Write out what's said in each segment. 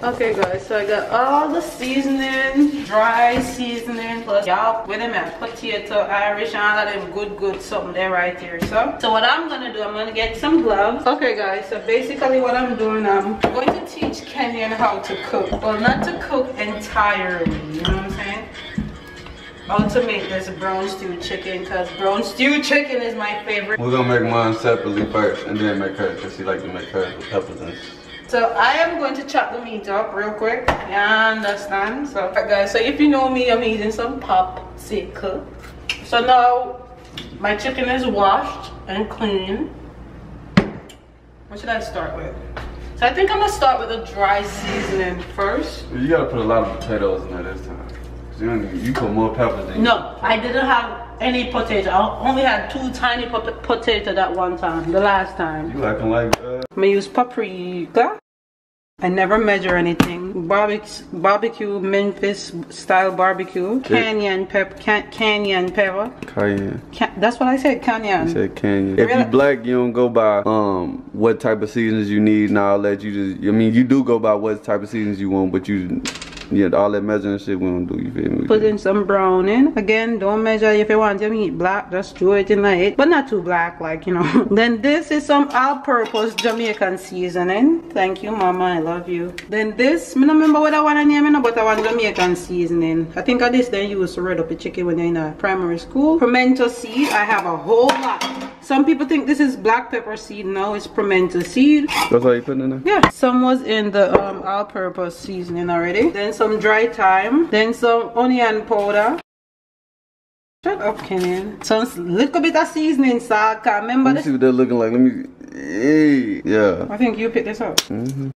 Okay guys, so I got all the seasoning, dry seasoning, plus y'all with them at potato, Irish, and all of them good, good something there right here. So, so what I'm gonna do, I'm gonna get some gloves. Okay guys, so basically what I'm doing, I'm going to teach Kenyon how to cook. Well, not to cook entirely, you know what I'm saying? How to make this brown stew chicken, cause brown stew chicken is my favorite. We're gonna make mine separately first, and then make hers, cause she like to make hers with peppers and so I am going to chop the meat up real quick. You understand? So guys, so if you know me, I'm eating some popsicle. So now my chicken is washed and clean. What should I start with? So I think I'm gonna start with a dry seasoning first. You gotta put a lot of potatoes in there this time. You, you put more peppers than No, I didn't have any potato. I only had two tiny potato that one time, the last time. You acting like uh... I'm gonna use paprika. I never measure anything. Barbecue, barbecue Memphis style barbecue. Canyon pep, can, canyon pepper. Cayenne. Can, that's what I said, canyon. You said canyon. If you black, you don't go by um what type of seasons you need and all that. You just, I mean, you do go by what type of seasons you want, but you yeah, all that measuring shit we don't do, you feel me? Put in some brown in. Again, don't measure if you want meat black, just do it in it, but not too black, like, you know. then this is some all-purpose Jamaican seasoning. Thank you, mama, I love you. Then this, I don't remember what I want to name it, but I want Jamaican seasoning. I think of this they use to red up a chicken when you're in a primary school. Pimento seed, I have a whole lot. Some people think this is black pepper seed. No, it's pimento seed. That's all you put in there? Yeah. Some was in the um, all-purpose seasoning already. Then some dry thyme. Then some onion powder. Shut up, Kenyon. Some little bit of seasoning salt. Remember Let me see what they're looking like. Let me. Hey, yeah. I think you picked this up. Mm -hmm.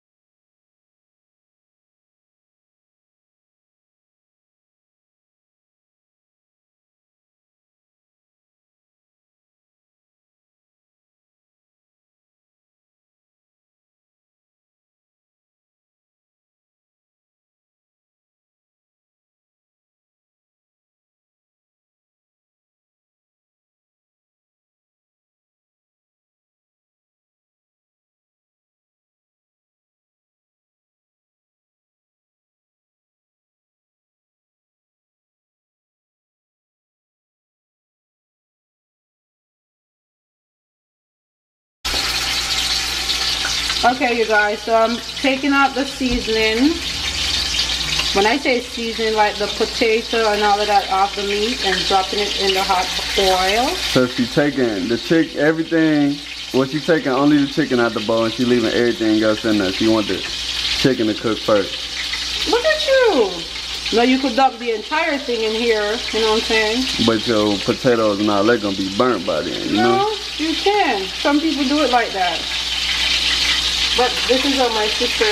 Okay, you guys, so I'm taking out the seasoning. When I say seasoning, like the potato and all of that off the meat and dropping it in the hot oil. So she's taking the chick, everything, well, she's taking only the chicken out the bowl and she's leaving everything else in there. She want the chicken to cook first. Look at you. No, you could dump the entire thing in here, you know what I'm saying? But your potatoes and all, going to be burnt by then, you no, know? you can. Some people do it like that. But this is how my sister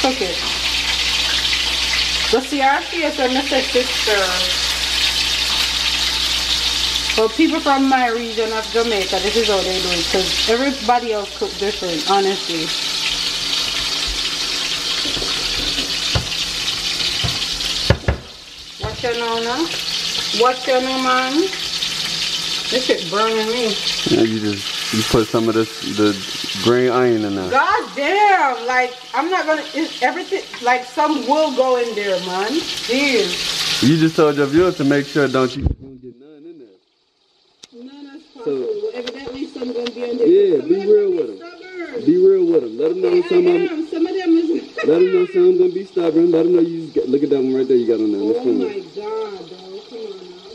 cook it. The CRCS are Mr. Sister. Well, people from my region of Jamaica, this is how they do it. Because everybody else cook different, honestly. Watch your now, now. Watch your now, man. This is burning me. Yeah, you just, you put some of this, the green onion in there. God damn, like I'm not gonna. It's everything like some will go in there, man. Jeez. You just told your viewers to make sure, don't you? Don't get none in there. None as possible. So, well, evidently some gonna be in there. Yeah, be real with them. Be real with them. Let them know yeah, some of them. Some of them is. let them know some gonna be stubborn. Let them know you just look at that one right there. You got on there. Oh my god, bro! Come on now.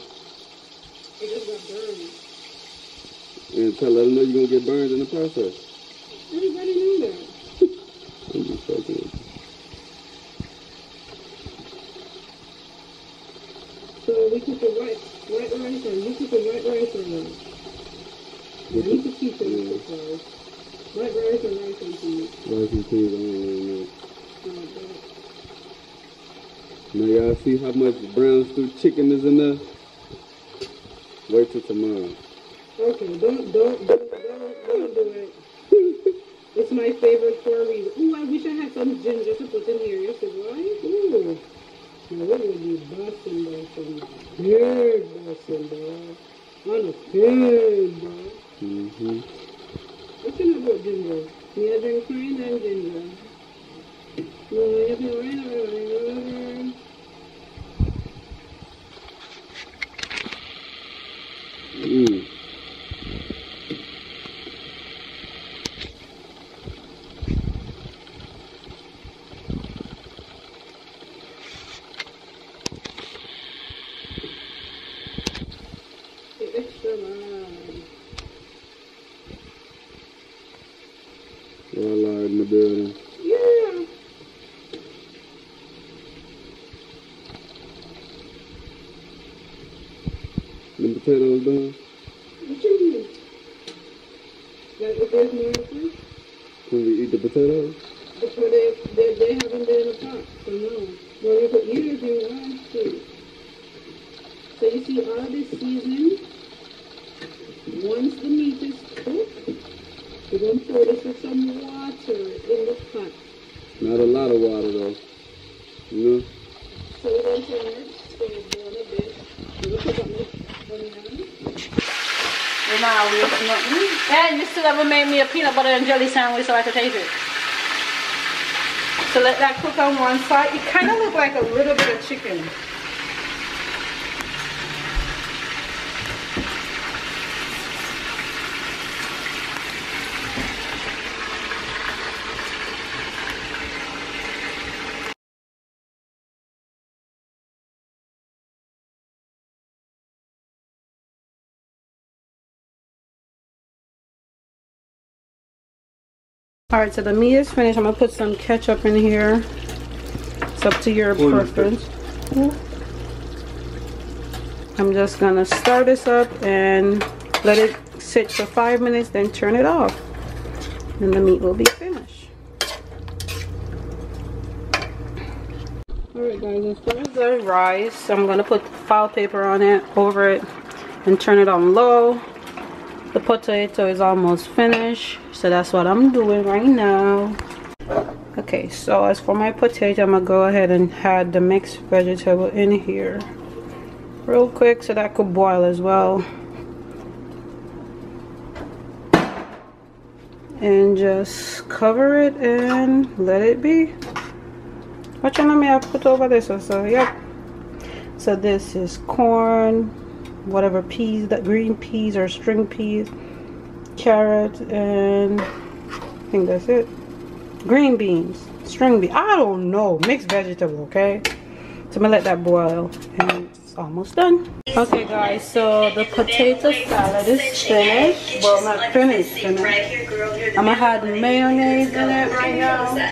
It just got burned. And tell let them know you're gonna get burned in the process. Everybody knew that. I'm just fucking So we cook the white, white rice and we cook the white rice not? Uh, yeah, we could keep them yeah. guys. White rice and rice and peas. Rice and peas, I don't know. Oh, now y'all see how much brown stew chicken is in there? Wait till tomorrow. Okay, don't, don't, don't, don't, don't do it. It's my favorite for a reason. Ooh, I wish I had some ginger to put in here. You said, why? Ooh. Now, what would you busting, busting? Pig busting, boy. On a pig, boy. Mm-hmm. What you know about ginger? Me, I drink pine and ginger. Mm. Walleye in the building. Yeah. The potatoes done. What you mean? Like if there's more? Can we eat the potatoes? But they, they, they haven't been in a pot, so no. Well, you could eat it if you want to. So you see all this seasoning? Once the meat is cooked, you're going to pour this with some water in the pot. Not a lot of water though. You know? So we're going to And you still haven't made me a peanut butter and jelly sandwich so I could taste it. So let that cook on one side. It kind of look like a little bit of chicken. All right, so the meat is finished. I'm gonna put some ketchup in here. It's up to your preference. I'm just gonna stir this up and let it sit for five minutes, then turn it off. And the meat will be finished. All right, guys, as far as the rice, I'm gonna put file paper on it, over it, and turn it on low. The potato is almost finished, so that's what I'm doing right now. Okay, so as for my potato, I'm gonna go ahead and add the mixed vegetable in here real quick so that could boil as well. And just cover it and let it be. What you know me I put over this so, yep. So this is corn, whatever peas, that green peas or string peas, carrot, and I think that's it. Green beans, string beans. I don't know, mixed vegetable. Okay, so I'm gonna let that boil, and it's almost done. Okay, guys, so the potato salad is finished. Well, not finished. finished. I'm gonna add mayonnaise in it right now.